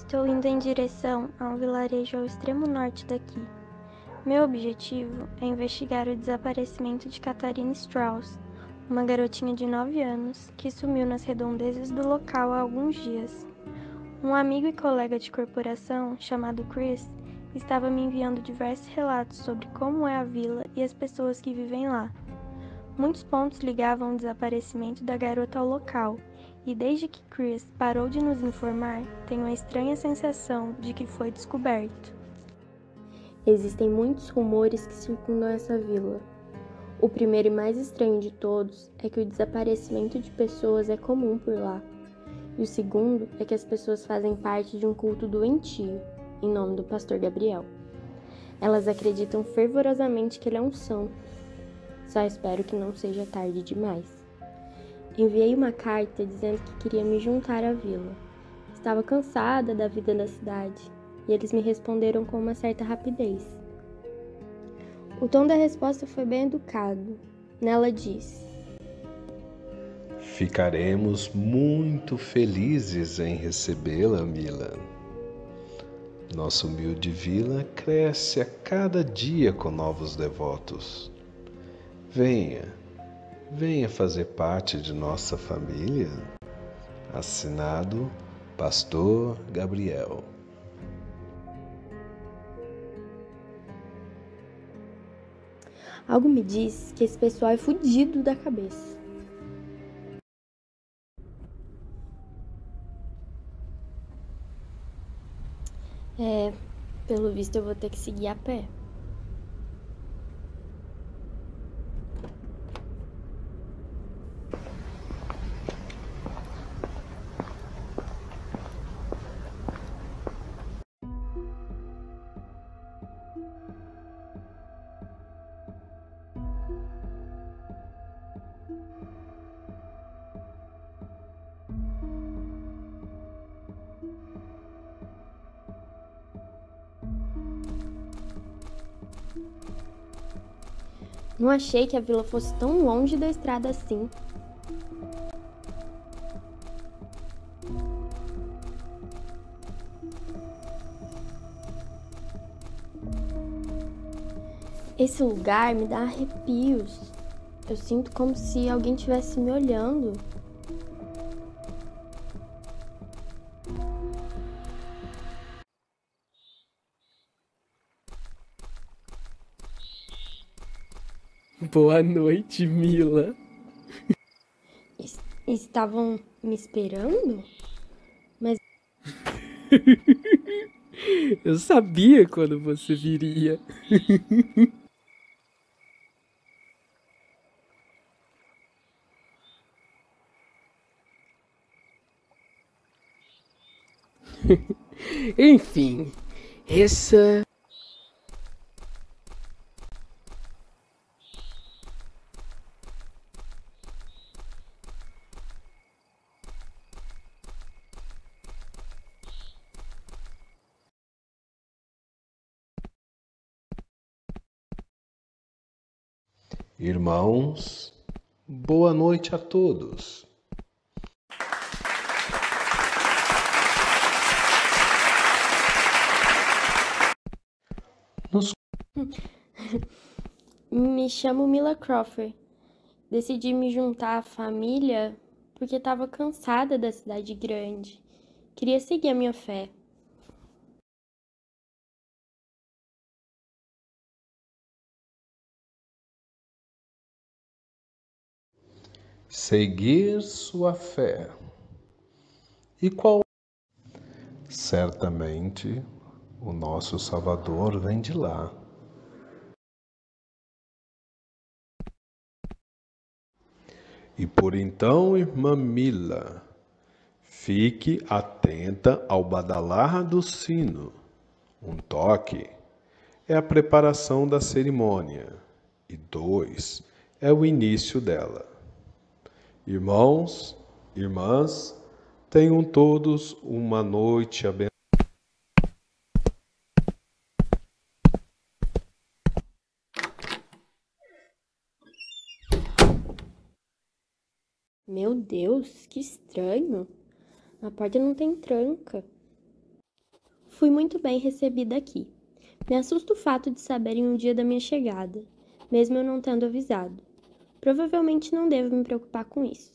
Estou indo em direção a um vilarejo ao extremo norte daqui. Meu objetivo é investigar o desaparecimento de Catarina Strauss, uma garotinha de 9 anos que sumiu nas redondezas do local há alguns dias. Um amigo e colega de corporação, chamado Chris, estava me enviando diversos relatos sobre como é a vila e as pessoas que vivem lá. Muitos pontos ligavam o desaparecimento da garota ao local, e desde que Chris parou de nos informar, tenho a estranha sensação de que foi descoberto. Existem muitos rumores que circundam essa vila. O primeiro e mais estranho de todos é que o desaparecimento de pessoas é comum por lá. E o segundo é que as pessoas fazem parte de um culto doentio, em nome do pastor Gabriel. Elas acreditam fervorosamente que ele é um santo. Só espero que não seja tarde demais. Enviei uma carta dizendo que queria me juntar à vila. Estava cansada da vida na cidade e eles me responderam com uma certa rapidez. O tom da resposta foi bem educado. Nela disse: Ficaremos muito felizes em recebê-la, Mila. Nossa humilde vila cresce a cada dia com novos devotos. Venha, venha fazer parte de nossa família. Assinado Pastor Gabriel. Algo me diz que esse pessoal é fudido da cabeça. É, pelo visto eu vou ter que seguir a pé. Não achei que a vila fosse tão longe da estrada assim. Esse lugar me dá arrepios. Eu sinto como se alguém estivesse me olhando. Boa noite, Mila. Es- Estavam me esperando? Mas Eu sabia quando você viria. Enfim, essa Irmãos, boa noite a todos. Nos me chamo Mila Crawford. Decidi me juntar à família porque estava cansada da cidade grande. Queria seguir a minha fé. Seguir sua fé. E qual? Certamente o nosso Salvador vem de lá. E por então, irmã Mila, fique atenta ao badalar do sino. Um toque é a preparação da cerimônia, e dois é o início dela. Irmãos, irmãs, tenham todos uma noite abençoada. Meu Deus, que estranho. A porta não tem tranca. Fui muito bem recebida aqui. Me assusta o fato de saberem um dia da minha chegada, mesmo eu não tendo avisado. Provavelmente não devo me preocupar com isso.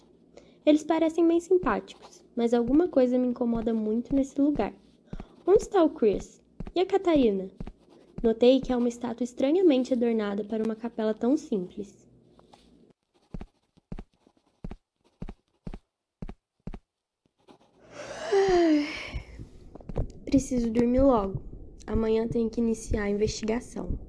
Eles parecem bem simpáticos, mas alguma coisa me incomoda muito nesse lugar. Onde está o Chris? E a Catarina? Notei que há uma estátua estranhamente adornada para uma capela tão simples. Preciso dormir logo. Amanhã tenho que iniciar a investigação.